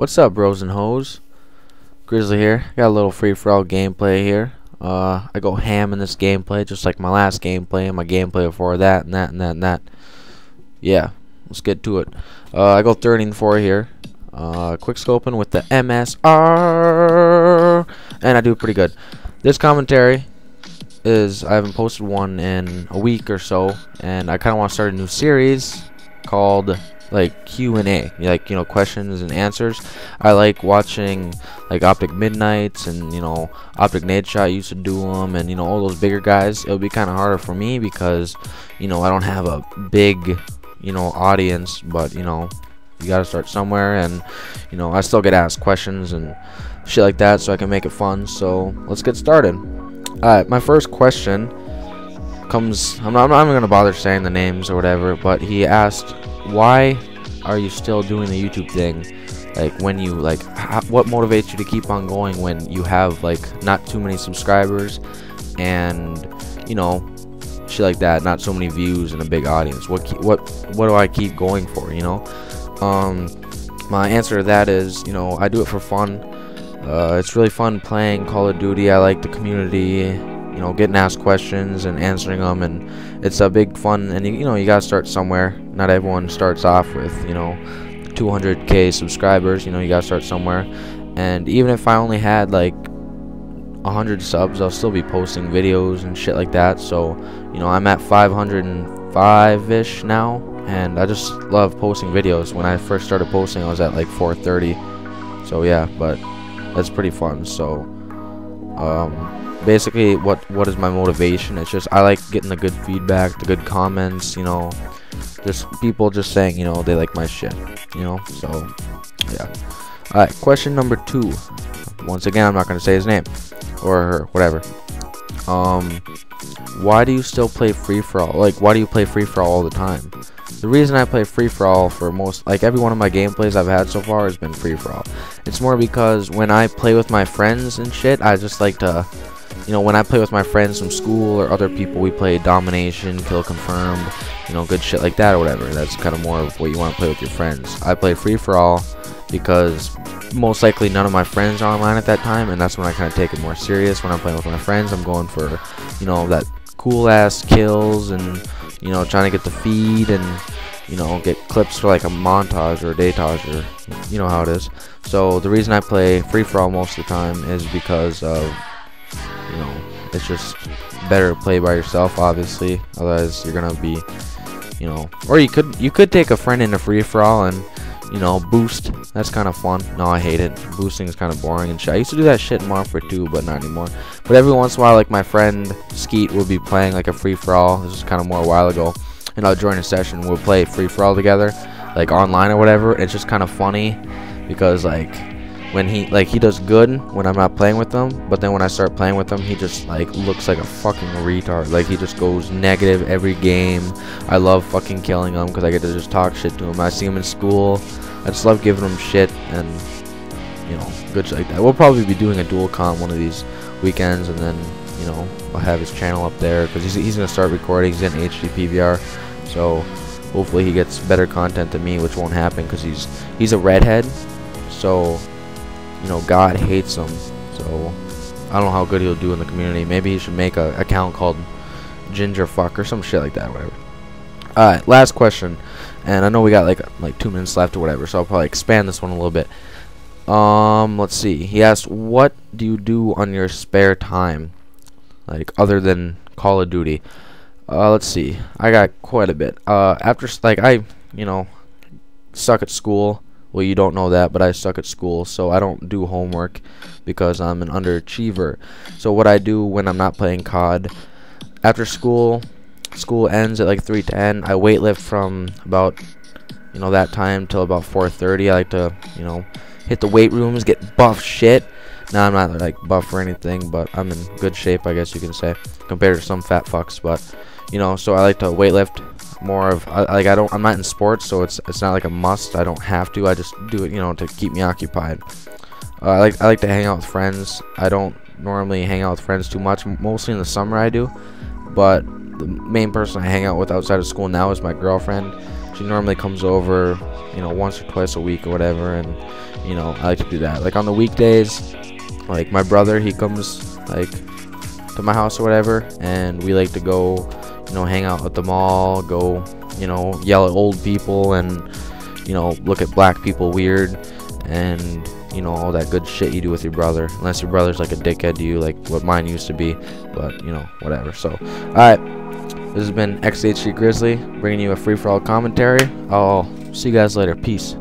What's up, bros and hoes? Grizzly here. Got a little free-for-all gameplay here. Uh, I go ham in this gameplay, just like my last gameplay and my gameplay before that, and that, and that, and that. Yeah, let's get to it. Uh, I go 13 4 here. Uh, quick scoping with the MSR, and I do pretty good. This commentary is I haven't posted one in a week or so, and I kind of want to start a new series called like Q&A, like, you know, questions and answers. I like watching, like, Optic Midnights and, you know, Optic Nadeshot used to do them and, you know, all those bigger guys. It would be kind of harder for me because, you know, I don't have a big, you know, audience, but, you know, you gotta start somewhere and, you know, I still get asked questions and shit like that so I can make it fun. So, let's get started. Alright, my first question comes, I'm not, I'm not even gonna bother saying the names or whatever, but he asked, why are you still doing the YouTube thing? Like when you like, what motivates you to keep on going when you have like not too many subscribers and you know shit like that, not so many views and a big audience. What what what do I keep going for? You know, um, my answer to that is you know I do it for fun. Uh, it's really fun playing Call of Duty. I like the community you know getting asked questions and answering them and it's a big fun and you, know you gotta start somewhere. Not everyone starts off with you know 200k subscribers you know you gotta start somewhere. And even if i only had like 100 subs i'll still be posting videos and shit like that. So you know i'm at 505ish now and i just love posting videos. When i first started posting i was at like 430 so yeah but that's pretty fun. So um basically what what is my motivation? It's just i like getting the good feedback the good comments you know just people just saying you know they like my shit you know so yeah. All right question number two. Once again i'm not going to say his name or her whatever. Um why do you still play free for all like why do you play free for all all the time? The reason i play free for all for most like every one of my gameplays i've had so far has been free for all. It's more because when i play with my friends and shit i just like to you know, when I play with my friends from school or other people, we play domination, kill confirmed, you know, good shit like that or whatever. That's kind of more of what you want to play with your friends. I play free for all because most likely none of my friends are online at that time, and that's when I kind of take it more serious. When I'm playing with my friends, I'm going for, you know, that cool ass kills and, you know, trying to get the feed and, you know, get clips for like a montage or a daytage or, you know how it is. So the reason I play free for all most of the time is because of you know, it's just better to play by yourself, obviously. Otherwise, you're gonna be, you know, or you could you could take a friend in a free for all and you know boost. That's kind of fun. No, I hate it. Boosting is kind of boring and shit. I used to do that shit in Monfort too, but not anymore. But every once in a while, like my friend Skeet would be playing like a free for all. This is kind of more a while ago, and I'll join a session. We'll play free for all together, like online or whatever. It's just kind of funny because like when he like he does good when I'm not playing with him, but then when I start playing with him, he just like looks like a fucking retard. Like he just goes negative every game. I love fucking killing him because I get to just talk shit to him. I see him in school. I just love giving him shit and you know good shit like that. We'll probably be doing a dual com one of these weekends, and then you know I'll have his channel up there because he's he's gonna start recording. He's in HD PVR, so hopefully he gets better content than me, which won't happen because he's he's a redhead. So you know, God hates him. So I don't know how good he'll do in the community. Maybe he should make a account called Ginger Fuck or some shit like that, whatever. Alright, last question. And I know we got like like two minutes left or whatever, so I'll probably expand this one a little bit. Um, let's see. He asked, "What do you do on your spare time, like other than Call of Duty?" Uh, let's see. I got quite a bit. Uh, after like I, you know, suck at school. Well, you don't know that, but I suck at school, so I don't do homework because I'm an underachiever. So what I do when I'm not playing COD, after school, school ends at like 3:10. I weightlift from about you know that time till about 4:30. I like to you know hit the weight rooms, get buff shit. Now I'm not like buff or anything, but I'm in good shape, I guess you can say, compared to some fat fucks. But you know, so I like to weightlift more of I, like I don't I'm not in sports, so it's it's not like a must. I don't have to. I just do it, you know, to keep me occupied. Uh, I like I like to hang out with friends. I don't normally hang out with friends too much. Mostly in the summer I do, but the main person I hang out with outside of school now is my girlfriend. she normally comes over, you know, once or twice a week or whatever, and you know, I like to do that. Like on the weekdays, like my brother, he comes like to my house or whatever, and we like to go, you know, hang out at the mall, go, you know, yell at old people, and you know, look at black people weird, and you know all that good shit you do with your brother unless your brother's like a dickhead to you like what mine used to be but you know whatever so all right this has been XHD Grizzly bringing you a free for all commentary. I'll see you guys later. Peace.